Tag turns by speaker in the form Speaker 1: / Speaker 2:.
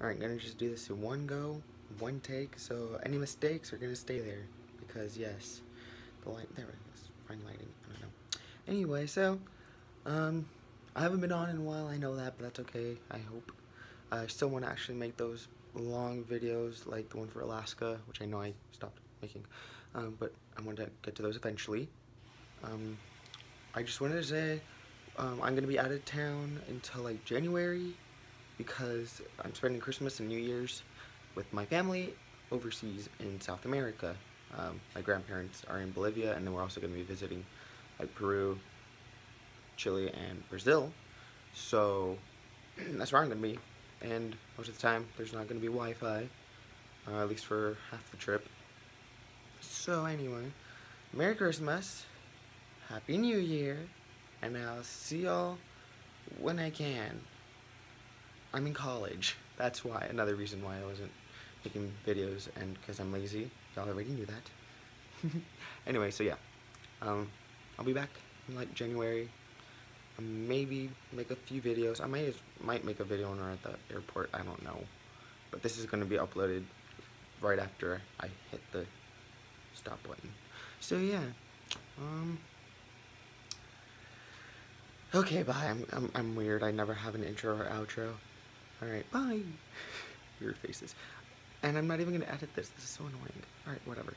Speaker 1: Alright, I'm gonna just do this in one go, one take, so any mistakes are gonna stay there. Because, yes, the light, there it is, fine lighting, I don't know. Anyway, so, um, I haven't been on in a while, I know that, but that's okay, I hope. I still want to actually make those long videos, like the one for Alaska, which I know I stopped making, um, but I want to get to those eventually. Um, I just wanted to say, um, I'm going to be out of town until, like, January, because I'm spending Christmas and New Year's with my family overseas in South America. Um, my grandparents are in Bolivia, and then we're also going to be visiting like Peru, Chile, and Brazil. So that's where I'm going to be. And most of the time, there's not going to be Wi-Fi, uh, at least for half the trip. So anyway, Merry Christmas, Happy New Year, and I'll see y'all when I can. I'm in college. That's why, another reason why I wasn't making videos, and because I'm lazy. Y'all already knew that. anyway, so yeah. Um, I'll be back in like January. Um, maybe make a few videos. I might might make a video when we're at the airport. I don't know. But this is going to be uploaded right after I hit the stop button. So yeah. Um, okay, bye. I'm, I'm, I'm weird. I never have an intro or outro. Alright, bye. Weird faces. And I'm not even to edit this. This is so annoying. Alright, whatever.